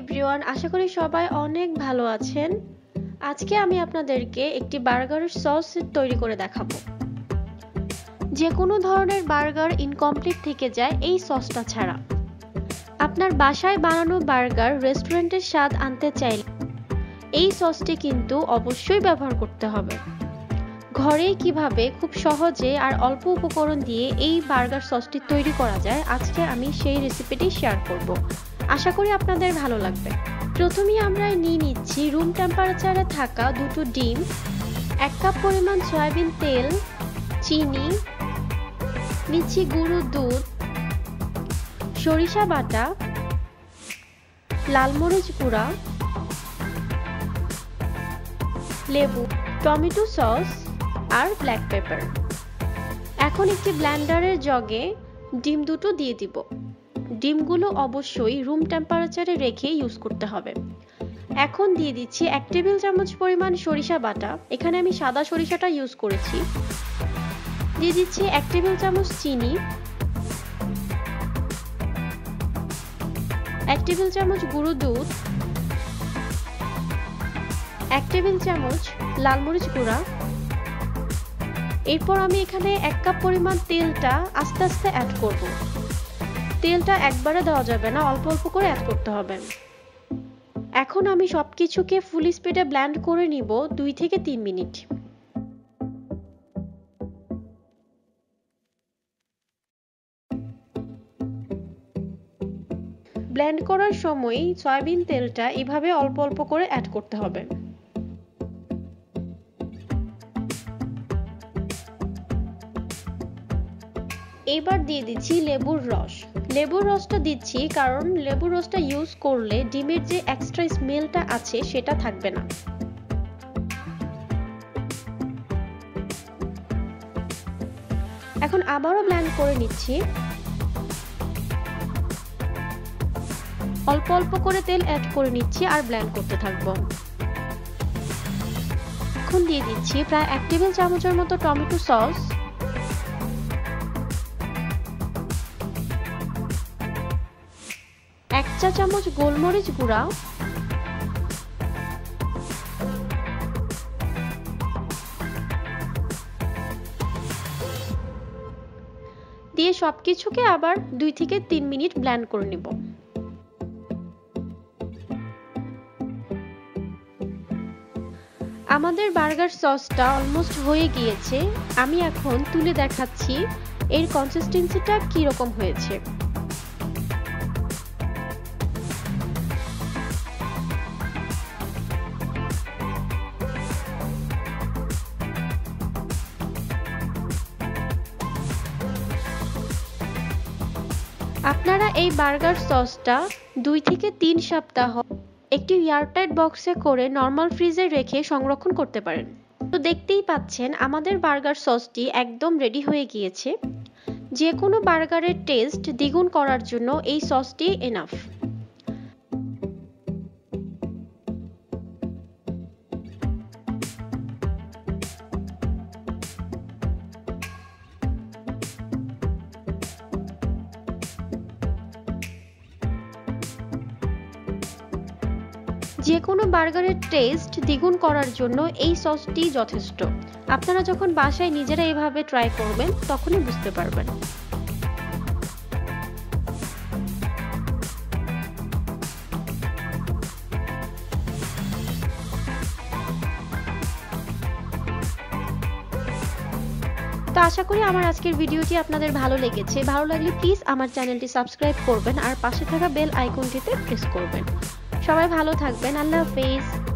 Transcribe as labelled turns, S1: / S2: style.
S1: Everyone, আশা করি সবাই অনেক ভালো আছেন। আজকে আমি আপনাদেরকে একটি বার্গারের সস তৈরি করে দেখাবো। যে কোনো ধরনের বার্গার ইনকমপ্লিট থেকে যায় এই সসটা ছাড়া। আপনার বাসায় বানানো বার্গার রেস্টুরেন্টের স্বাদ আনতে চাইলে এই সসটি কিন্তু অবশ্যই ব্যবহার করতে হবে। ঘরে কীভাবে, খুব সহজে আর অল্প উপকরণ দিয়ে এই বার্গার সসটি তৈরি করা যায়, আজকে আমি সেই রেসিপিটি শেয়ার করব। আশা করি আপনাদের ভালো লাগবে। প্রথমেই আমরা নিয়ে নিচ্ছি রুম টেম্পারেচারে থাকা দুটো ডিম, এক কাপ পরিমাণ সয়াবিন তেল, চিনি, নিচ্ছি গুঁড়ো দুধ, সরিষা বাটা, লাল মরিচ গুঁড়া, লেবু, টমেটো সস আর ব্ল্যাক পেপার এখন একটি ব্ল্যান্ডারের জগে ডিম দুটো দিয়ে দিব। ডিমগুলো অবশ্যই রুম টেম্পারেচারে রেখে ইউজ করতে হবে। এখন দিয়ে দিচ্ছি এক টেবিল চামচ পরিমাণ সরিষা বাটা। এখানে আমি সাদা সরিষাটা ইউজ করেছি। দিয়ে দিচ্ছি এক টেবিল চামচ চিনি। এক টেবিল চামচ গুঁড়ো দুধ। এক টেবিল চামচ লাল মরিচ গুঁড়া। এরপর আমি এখানে এক কাপ পরিমাণ তেলটা আস্তে আস্তে অ্যাড করব। তেলটা একবারে দেওয়া যাবে না, অল্প অল্প করে অ্যাড করতে হবে। এখন আমি সব কিছুকে ফুল স্পিডে ব্ল্যান্ড করে নিব দুই থেকে তিন মিনিট। ব্ল্যান্ড করার সময় সয়াবিন তেলটা এভাবে অল্প অল্প করে অ্যাড করতে হবে। এবার দিয়ে দিচ্ছি লেবুর রস। লেবুর রসটা দিচ্ছি কারণ লেবুর রসটা ইউজ করলে ডিমের যে এক্সট্রা স্মেলটা আছে সেটা থাকবে না। এখন আবারও ব্ল্যান্ড করে নিচ্ছি। অল্প অল্প করে তেল অ্যাড করে নিচ্ছি আর ব্ল্যান্ড করতে থাকব। এখন দিয়ে দিচ্ছি প্রায় এক টেবিল চামচের মতো টমেটো সস। এক চা চামচ গোলমরিচ গুঁড়া। দিয়ে সবকিছুকে আবার দুই থেকে তিন মিনিট ব্ল্যান্ড করে নিব। আমাদের বার্গার সসটা অলমোস্ট হয়ে গিয়েছে। আমি এখন তুলে দেখাচ্ছি এর কনসিস্টেন্সিটা কীরকম হয়েছে। আপনারা এই বার্গার সসটা দুই থেকে তিন সপ্তাহ একটি এয়ারটাইট বক্সে করে নর্মাল ফ্রিজে রেখে সংরক্ষণ করতে পারেন। তো দেখতেই পাচ্ছেন, আমাদের বার্গার সসটি একদম রেডি হয়ে গিয়েছে। যে কোনো বার্গারের টেস্ট দ্বিগুণ করার জন্য এই সসটি এনাফ যে কোনো বার্গারের টেস্ট দ্বিগুণ করার জন্য এই সসটি যথেষ্ট। আপনারা যখন বাসায় নিজেরা এভাবে ট্রাই করবেন, তখনই বুঝতে পারবেন। তো আশা করি আমার আজকের ভিডিওটি আপনাদের ভালো লেগেছে। ভালো লাগলে প্লিজ আমার চ্যানেলটি সাবস্ক্রাইব করবেন আর পাশে থাকা বেল আইকনটিতে প্রেস করবেন। সবাই ভালো থাকবেন আল্লাহ হাফেজ